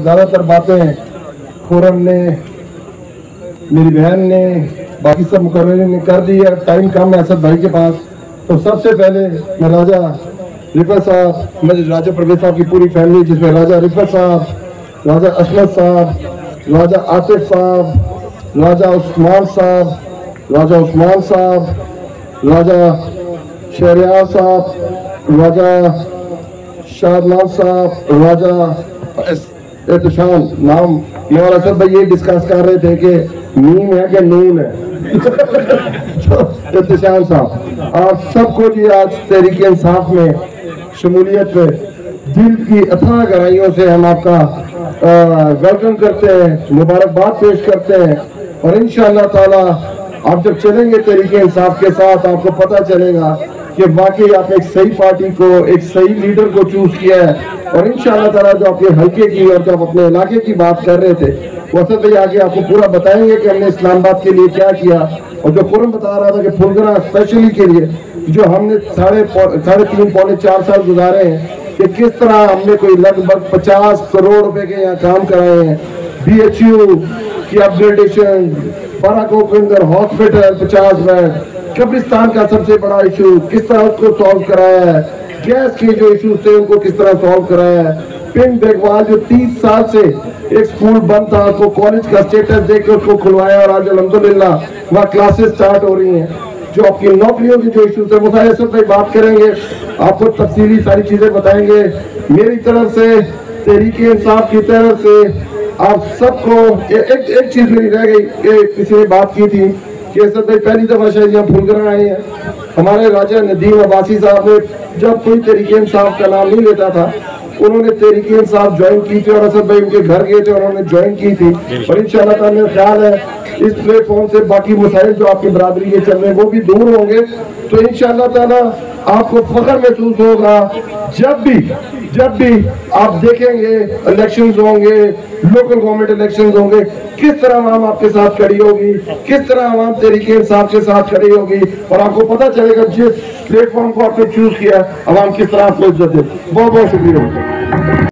ज़्यादातर बातें खुरम ने, मेरी बहन ने, बाकी सब मुकर ने कर दी है। टाइम कम है असद भाई के पास। तो सबसे पहले मैं राजा रिफत साहब मेरे राजा परवेज साहब की पूरी फैमिली जिसमें राजा रिफत साहब, राजा असमत साहब, राजा आतिफ साहब, राजा उस्मान साहब, राजा उस्मान साहब, राजा शहरियार साहब राजा शाहनाज साहब, राजा एहतशाम नाम, मौला असद भाई ये डिस्कस कर रहे थे कि नीम है कि नून है? एहतशाम साहब, आप सबको जी आज तहरीक इंसाफ में, शमूलियत में, दिल की अथाह गहराइयों से हम आपका वेलकम करते हैं, मुबारकबाद पेश करते हैं, और इन ताला आप जब चलेंगे तरीके इंसाफ के साथ, आपको पता चलेगा कि वाकई आपने एक सही पार्टी को, एक सही लीडर को चूज़ किया है। और इन ताला जो आपके हल्के की और जब अपने इलाके की बात कर रहे थे, वसत भाई आगे आपको पूरा बताएँगे कि हमने इस्लामाबाद के लिए क्या किया। और जो खुरम बता रहा था कि फुलगरा स्पेशली के लिए, जो हमने साढ़े साढ़े तीन, पौने चार साल गुजारे हैं, कि किस तरह हमने कोई लगभग पचास करोड़ रुपए के यहाँ काम कराए हैं। बी एच यू की अपग्रेडेशन बाराकोपिंदर हॉस्पिटल पचास बेड कब्रिस्तान का सबसे बड़ा इशू किस तरह उसको सॉल्व कराया है? गैस के जो इशू थे उनको किस तरह सॉल्व कराया है? पिंड बेगवाल जो तीस साल से एक स्कूल बंद था, उसको कॉलेज का स्टेटस देकर उसको खुलवाया और आज अलहमदुल्ला वहाँ क्लासेस स्टार्ट हो रही हैं। जो आपकी नौकरियों के जो इशूज है वो सारे सब बात करेंगे, आपको तफसीली सारी चीज़ें बताएँगे। मेरी तरफ़ से तहरीके इंसाफ की तरफ़ से आप सबको एक एक चीज़ मेरी रह गई किसी ने बात की थी असद भाई पहली दफ़ा शायद यहाँ फुलगरा आए हैं। हमारे राजा नदीम अब्बासी साहब ने जब कोई तरीके इंसाफ का नाम नहीं लेता था उन्होंने तरीके इंसाफ ज्वाइन की थी और असद भाई उनके घर गए थे और उन्होंने ज्वाइन की थी। और इन मेरा ख्याल है इस प्लेटफॉर्म से बाकी मसाइल जो आपकी बरादरी के चल रहे हैं वो भी दूर होंगे। तो इन ताला आपको फख्र महसूस होगा। जब भी जब भी आप देखेंगे इलेक्शन होंगे लोकल गवर्नमेंट इलेक्शन होंगे, किस तरह आवाम आपके साथ खड़ी होगी, किस तरह आवाम तरीके इंसाफ के साथ खड़ी होगी, और आपको पता चलेगा जिस प्लेटफॉर्म को आपने चूज़ किया आवाम किस तरह आपको इज़्ज़त दे। बहुत बहुत शुक्रिया।